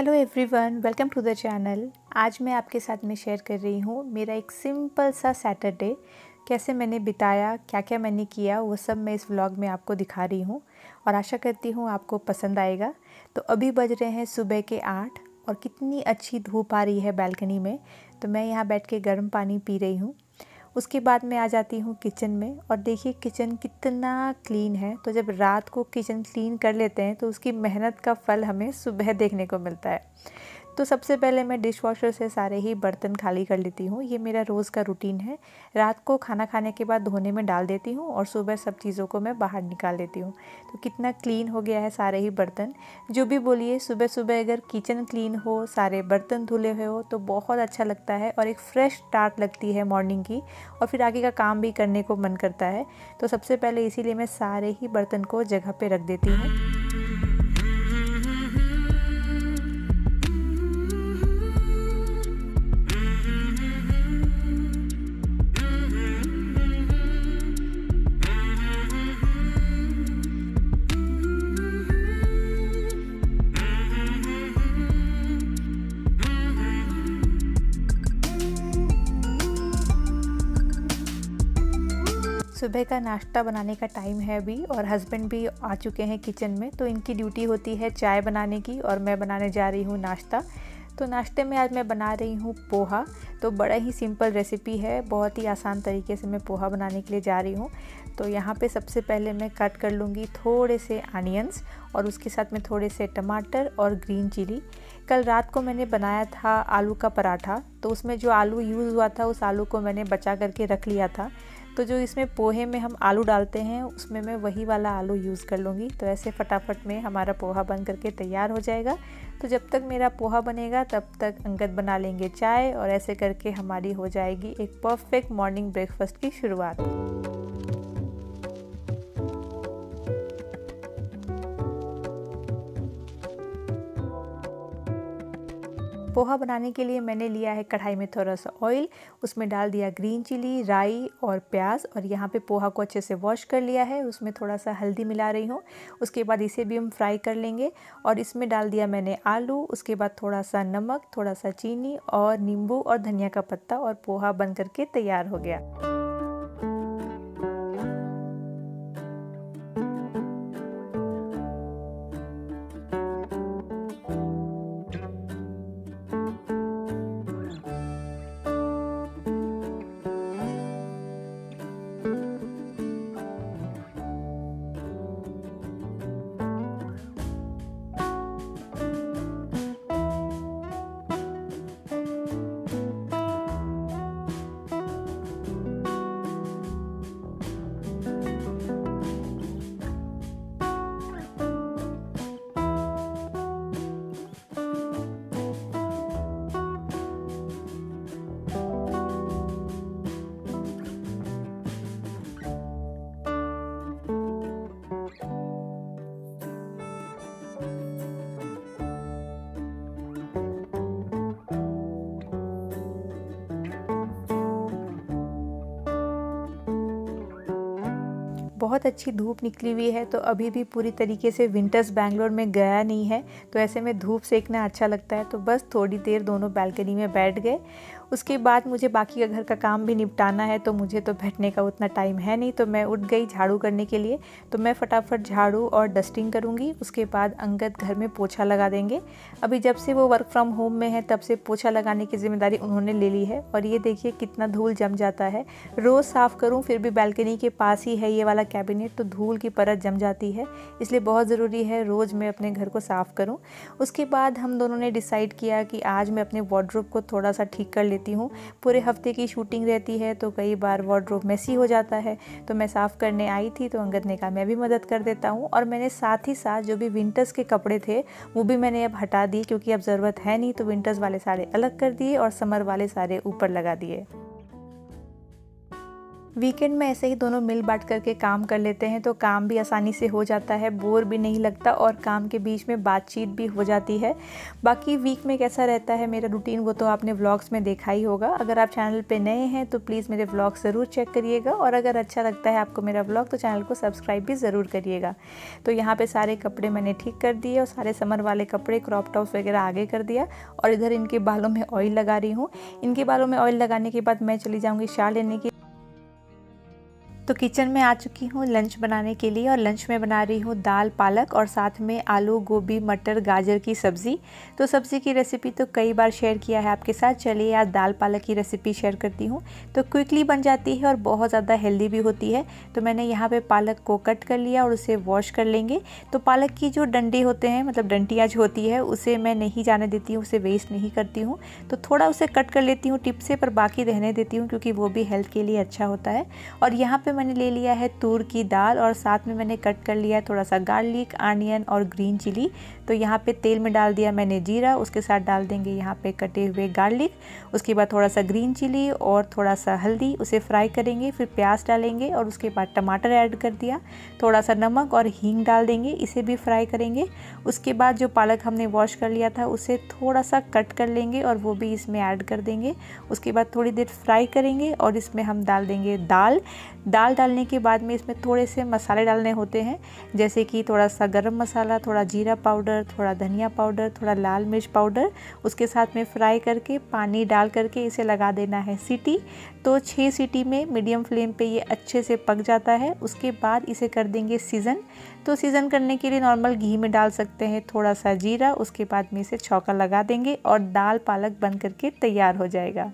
Hello everyone welcome to the channel आज मैं आपके साथ में शेयर कर रही हूँ मेरा एक सिंपल सा सैटरडे कैसे मैंने बिताया क्या क्या मैंने किया, वो सब मैं इस व्लॉग में आपको दिखा रही हूँ और आशा करती हूँ आपको पसंद आएगा। तो अभी बज रहे हैं सुबह के आठ और कितनी अच्छी धूप आ रही है बालकनी में। तो मैं यहाँ बैठ के गर्म पानी पी रही हूँ। उसके बाद मैं आ जाती हूँ किचन में और देखिए किचन कितना क्लीन है। तो जब रात को किचन क्लीन कर लेते हैं तो उसकी मेहनत का फल हमें सुबह देखने को मिलता है। तो सबसे पहले मैं डिश वॉशर से सारे ही बर्तन खाली कर लेती हूँ। ये मेरा रोज़ का रूटीन है। रात को खाना खाने के बाद धोने में डाल देती हूँ और सुबह सब चीज़ों को मैं बाहर निकाल देती हूँ। तो कितना क्लीन हो गया है सारे ही बर्तन। जो भी बोलिए सुबह सुबह अगर किचन क्लीन हो, सारे बर्तन धुले हुए हो तो बहुत अच्छा लगता है और एक फ़्रेश स्टार्ट लगती है मॉर्निंग की और फिर आगे का काम भी करने को मन करता है। तो सबसे पहले इसीलिए मैं सारे ही बर्तन को जगह पर रख देती हूँ। सुबह का नाश्ता बनाने का टाइम है अभी और हस्बैंड भी आ चुके हैं किचन में तो इनकी ड्यूटी होती है चाय बनाने की और मैं बनाने जा रही हूँ नाश्ता। तो नाश्ते में आज मैं बना रही हूँ पोहा तो बड़ा ही सिंपल रेसिपी है, बहुत ही आसान तरीके से मैं पोहा बनाने के लिए जा रही हूँ। तो यहाँ पे सबसे पहले मैं कट कर लूँगी थोड़े से अनियंस और उसके साथ में थोड़े से टमाटर और ग्रीन चिली। कल रात को मैंने बनाया था आलू का पराठा तो उसमें जो आलू यूज़ हुआ था, उस आलू को मैंने बचा करके रख लिया था। तो जो इसमें पोहे में हम आलू डालते हैं, उसमें मैं वही वाला आलू यूज़ कर लूँगी। तो ऐसे फटाफट में हमारा पोहा बन करके तैयार हो जाएगा। तो जब तक मेरा पोहा बनेगा, तब तक अंगद बना लेंगे चाय और ऐसे करके हमारी हो जाएगी एक परफेक्ट मॉर्निंग ब्रेकफास्ट की शुरुआत। पोहा बनाने के लिए मैंने लिया है कढ़ाई में थोड़ा सा ऑयल उसमें डाल दिया ग्रीन चिली राई और प्याज और यहाँ पे पोहा को अच्छे से वॉश कर लिया है, उसमें थोड़ा सा हल्दी मिला रही हूँ। उसके बाद इसे भी हम फ्राई कर लेंगे और इसमें डाल दिया मैंने आलू, उसके बाद थोड़ा सा नमक, थोड़ा सा चीनी और नींबू और धनिया का पत्ता और पोहा बन करके तैयार हो गया। बहुत अच्छी धूप निकली हुई है तो अभी भी पूरी तरीके से विंटर्स बैंगलोर में गया नहीं है तो ऐसे में धूप सेकना अच्छा लगता है तो बस थोड़ी देर दोनों बैल्कनी में बैठ गए उसके बाद मुझे बाकी का घर का काम भी निपटाना है तो मुझे तो बैठने का उतना टाइम है नहीं तो मैं उठ गई झाड़ू करने के लिए। तो मैं फटाफट झाड़ू और डस्टिंग करूँगी, उसके बाद अंगद घर में पोछा लगा देंगे। अभी जब से वो वर्क फ्रॉम होम में है, तब से पोछा लगाने की ज़िम्मेदारी उन्होंने ले ली है। और ये देखिए कितना धूल जम जाता है। रोज़ साफ़ करूँ, फिर भी बैल्कनी के पास ही है ये वाला कैबिनेट तो धूल की परत जम जाती है। इसलिए बहुत ज़रूरी है रोज़ मैं अपने घर को साफ़ करूँ। उसके बाद हम दोनों ने डिसाइड किया कि आज मैं अपने वार्ड्रोब को थोड़ा सा ठीक कर लेती हूँ। पूरे हफ़्ते की शूटिंग रहती है तो कई बार वार्ड्रोब मैसी हो जाता है। तो मैं साफ़ करने आई थी तो अंगद ने कहा, मैं भी मदद कर देता हूँ। और मैंने साथ ही साथ जो भी विंटर्स के कपड़े थे, वो भी मैंने अब हटा दिए क्योंकि अब ज़रूरत है नहीं तो विंटर्स वाले सारे अलग कर दिए और समर वाले सारे ऊपर लगा दिए। वीकेंड में ऐसे ही दोनों मिल बांट करके काम कर लेते हैं तो काम भी आसानी से हो जाता है, बोर भी नहीं लगता और काम के बीच में बातचीत भी हो जाती है। बाकी वीक में कैसा रहता है मेरा रूटीन वो तो आपने व्लॉग्स में देखा ही होगा। अगर आप चैनल पे नए हैं तो प्लीज़ मेरे व्लॉग ज़रूर चेक करिएगा और अगर अच्छा लगता है आपको मेरा व्लॉग तो चैनल को सब्सक्राइब भी ज़रूर करिएगा। तो यहाँ पर सारे कपड़े मैंने ठीक कर दिए और सारे समर वाले कपड़े, क्रॉप टॉप्स वगैरह आगे कर दिया और इधर इनके बालों में ऑयल लगा रही हूँ। इनके बालों में ऑयल लगाने के बाद मैं चली जाऊँगी शाह लेने की तो किचन में आ चुकी हूँ लंच बनाने के लिए और लंच में बना रही हूँ दाल, पालक और साथ में आलू, गोभी, मटर, गाजर की सब्ज़ी। तो सब्ज़ी की रेसिपी तो कई बार शेयर किया है आपके साथ। चलिए आज दाल, पालक की रेसिपी शेयर करती हूँ। तो क्विकली बन जाती है और बहुत ज़्यादा हेल्दी भी होती है। तो मैंने यहाँ पर पालक को कट कर लिया और उसे वॉश कर लेंगे। तो पालक की जो डंडे होते हैं मतलब डंटियाँ जो होती है, उसे मैं नहीं जाने देती हूँ, उसे वेस्ट नहीं करती हूँ। तो थोड़ा उसे कट कर लेती हूँ टिप से, पर बाकी रहने देती हूँ क्योंकि वो भी हेल्थ के लिए अच्छा होता है। और यहाँ पर मैंने ले लिया है तूर की दाल और साथ में मैंने कट कर लिया है थोड़ा सा गार्लिक आनियन और ग्रीन चिली। तो यहाँ पे तेल में डाल दिया मैंने जीरा, उसके साथ डाल देंगे यहाँ पे कटे हुए गार्लिक, उसके बाद थोड़ा सा ग्रीन चिली और थोड़ा सा हल्दी, उसे फ्राई करेंगे, फिर प्याज डालेंगे और उसके बाद टमाटर ऐड कर दिया। थोड़ा सा नमक और हींग डाल देंगे, इसे भी फ्राई करेंगे। उसके बाद जो पालक हमने वॉश कर लिया था, उसे थोड़ा सा कट कर लेंगे और वो भी इसमें ऐड कर देंगे। उसके बाद थोड़ी देर फ्राई करेंगे और इसमें हम डाल देंगे दाल। दाल डालने के बाद में इसमें थोड़े से मसाले डालने होते हैं, जैसे कि थोड़ा सा गरम मसाला, थोड़ा जीरा पाउडर थोड़ा धनिया पाउडर, थोड़ा लाल मिर्च पाउडर, उसके साथ में फ्राई करके पानी डाल करके इसे लगा देना है सीटी। तो छः सीटी में मीडियम फ्लेम पे ये अच्छे से पक जाता है। उसके बाद इसे कर देंगे सीज़न। तो सीज़न करने के लिए नॉर्मल घी में डाल सकते हैं थोड़ा सा जीरा, उसके बाद में इसे छौका लगा देंगे और दाल पालक बन करके तैयार हो जाएगा।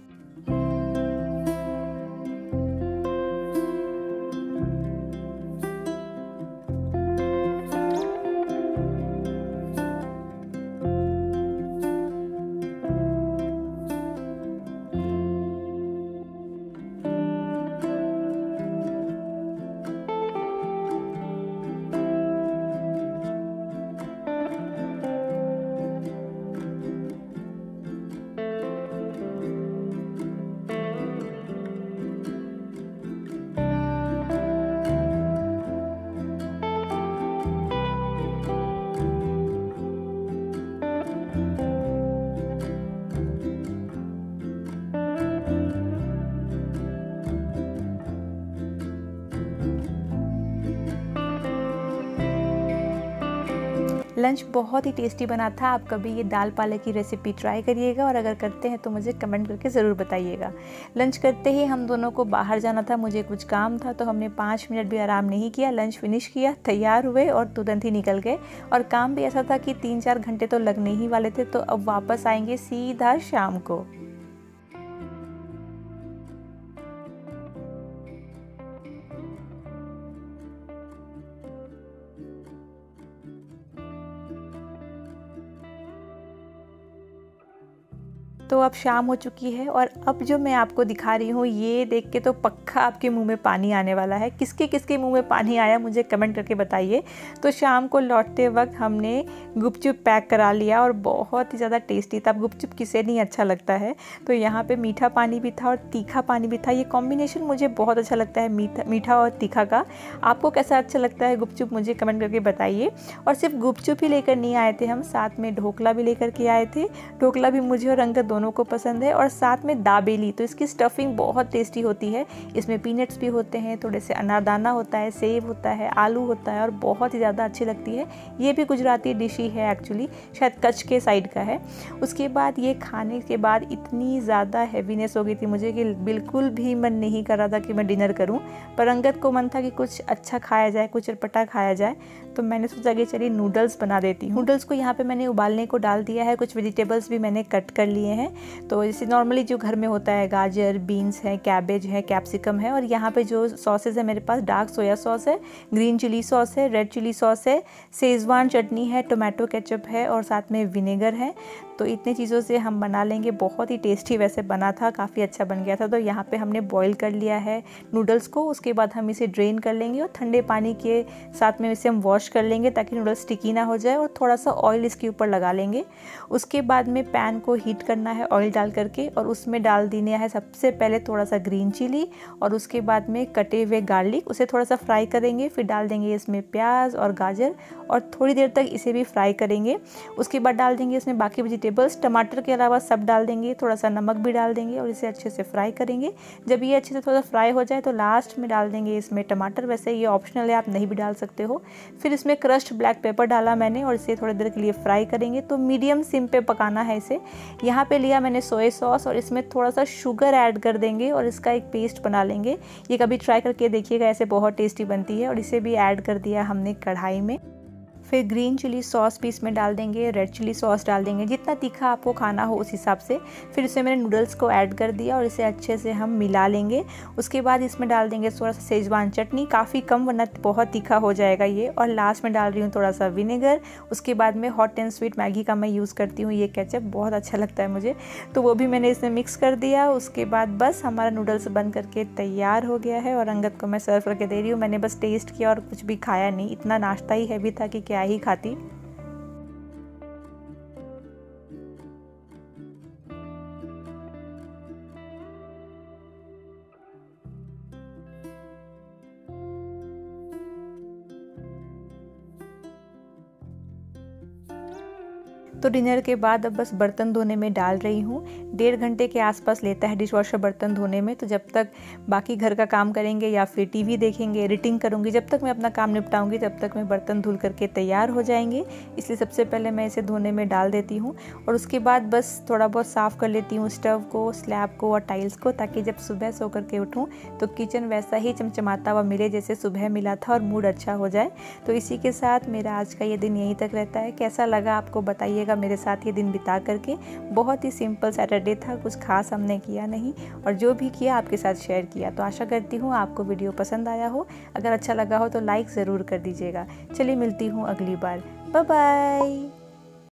लंच बहुत ही टेस्टी बना था। आप कभी ये दाल पालक की रेसिपी ट्राई करिएगा और अगर करते हैं तो मुझे कमेंट करके ज़रूर बताइएगा। लंच करते ही हम दोनों को बाहर जाना था, मुझे कुछ काम था तो हमने पाँच मिनट भी आराम नहीं किया। लंच फिनिश किया, तैयार हुए और तुरंत ही निकल गए। और काम भी ऐसा था कि तीन चार घंटे तो लगने ही वाले थे तो अब वापस आएँगे सीधा शाम को। तो अब शाम हो चुकी है और अब जो मैं आपको दिखा रही हूँ, ये देख के तो पक्का आपके मुँह में पानी आने वाला है। किसके किसके मुँह में पानी आया, मुझे कमेंट करके बताइए। तो शाम को लौटते वक्त हमने गुपचुप पैक करा लिया और बहुत ही ज़्यादा टेस्टी था। अब गुपचुप किसे नहीं अच्छा लगता है? तो यहाँ पर मीठा पानी भी था और तीखा पानी भी था। ये कॉम्बिनेशन मुझे बहुत अच्छा लगता है मीठा मीठा और तीखा का। आपको कैसा अच्छा लगता है गुपचुप, मुझे कमेंट करके बताइए। और सिर्फ़ गुपचुप ही लेकर नहीं आए थे हम, साथ में ढोकला भी लेकर के आए थे। ढोकला भी मुझे और अंगत दोनों को पसंद है और साथ में दाबेली तो इसकी स्टफिंग बहुत टेस्टी होती है। इसमें पीनट्स भी होते हैं, थोड़े से अनारदाना होता है सेब होता है, आलू होता है और बहुत ही ज़्यादा अच्छी लगती है। ये भी गुजराती डिश ही है एक्चुअली शायद कच्छ के साइड का है। उसके बाद ये खाने के बाद इतनी ज़्यादा हैवीनेस हो गई थी मुझे कि बिल्कुल भी मन नहीं कर रहा था कि मैं डिनर करूँ। पर अंगत को मन था कि कुछ अच्छा खाया जाए, कुछ चटपटा खाया जाए तो मैंने सोचा कि चलिए नूडल्स बना देती हूँ। नूडल्स को यहाँ पे मैंने उबालने को डाल दिया है, कुछ वेजिटेबल्स भी मैंने कट कर लिए हैं। तो जैसे नॉर्मली जो घर में होता है, गाजर बीन्स है कैबेज है कैप्सिकम है और यहाँ पे जो सॉसेज है मेरे पास डार्क सोया सॉस है ग्रीन चिली सॉस है रेड चिली सॉस है सेजवान चटनी है टोमेटो केचप है और साथ में विनेगर है। तो इतने चीज़ों से हम बना लेंगे। बहुत ही टेस्टी वैसे बना था, काफ़ी अच्छा बन गया था। तो यहाँ पे हमने बॉईल कर लिया है नूडल्स को, उसके बाद हम इसे ड्रेन कर लेंगे और ठंडे पानी के साथ में इसे हम वॉश कर लेंगे ताकि नूडल्स स्टिकी ना हो जाए और थोड़ा सा ऑयल इसके ऊपर लगा लेंगे। उसके बाद में पैन को हीट करना है ऑयल डाल करके और उसमें डाल देना है सबसे पहले थोड़ा सा ग्रीन चिली और उसके बाद में कटे हुए गार्लिक उसे थोड़ा सा फ्राई करेंगे, फिर डाल देंगे इसमें प्याज और गाजर और थोड़ी देर तक इसे भी फ्राई करेंगे। उसके बाद डाल देंगे इसमें बाकी वेजिटेबल्स टमाटर के अलावा सब डाल देंगे थोड़ा सा नमक भी डाल देंगे और इसे अच्छे से फ्राई करेंगे। जब ये अच्छे से थोड़ा सा फ्राई हो जाए तो लास्ट में डाल देंगे इसमें टमाटर, वैसे ये ऑप्शनल है, आप नहीं भी डाल सकते हो। फिर इसमें क्रश्ड ब्लैक पेपर डाला मैंने और इसे थोड़ी देर के लिए फ्राई करेंगे। तो मीडियम सिम पे पकाना है इसे। यहाँ पे लिया मैंने सोया सॉस और इसमें थोड़ा सा शुगर ऐड कर देंगे और इसका एक पेस्ट बना लेंगे। ये कभी ट्राई करके देखिएगा, ऐसे बहुत टेस्टी बनती है और इसे भी ऐड कर दिया हमने कढ़ाई में। फिर ग्रीन चिली सॉस भी इसमें डाल देंगे, रेड चिली सॉस डाल देंगे, जितना तीखा आपको खाना हो उस हिसाब से। फिर इसमें मैंने नूडल्स को ऐड कर दिया और इसे अच्छे से हम मिला लेंगे। उसके बाद इसमें डाल देंगे थोड़ा सा सेजवान चटनी, काफ़ी कम वरना बहुत तीखा हो जाएगा ये। और लास्ट में डाल रही हूँ थोड़ा सा विनेगर उसके बाद में हॉट एंड स्वीट मैगी का मैं यूज़ करती हूँ, ये कैचअप बहुत अच्छा लगता है मुझे। तो वो भी मैंने इसमें मिक्स कर दिया, उसके बाद बस हमारा नूडल्स बन करके तैयार हो गया है। और अंगत को मैं सर्व करके दे रही हूँ, मैंने बस टेस्ट किया और कुछ भी खाया नहीं, इतना नाश्ता ही हैवी था कि क्या ही खाती। तो डिनर के बाद अब बस बर्तन धोने में डाल रही हूँ। डेढ़ घंटे के आसपास लेता है डिश वॉशर बर्तन धोने में तो जब तक बाकी घर का काम करेंगे या फिर टीवी देखेंगे, एडिटिंग करूँगी, जब तक मैं अपना काम निपटाऊँगी, तब तक मैं बर्तन धुल करके तैयार हो जाएँगे। इसलिए सबसे पहले मैं इसे धोने में डाल देती हूँ और उसके बाद बस थोड़ा बहुत साफ़ कर लेती हूँ स्टव को, स्लैब को और टाइल्स को, ताकि जब सुबह सो करके उठूँ तो किचन वैसा ही चमचमाता हुआ मिले जैसे सुबह मिला था और मूड अच्छा हो जाए। तो इसी के साथ मेरा आज का ये दिन यहीं तक रहता है। कैसा लगा आपको बताइएगा मेरे साथ ये दिन बिता करके। बहुत ही सिंपल सैटरडे था, कुछ खास हमने किया नहीं और जो भी किया आपके साथ शेयर किया। तो आशा करती हूँ आपको वीडियो पसंद आया हो। अगर अच्छा लगा हो तो लाइक ज़रूर कर दीजिएगा। चलिए मिलती हूँ अगली बार। बाय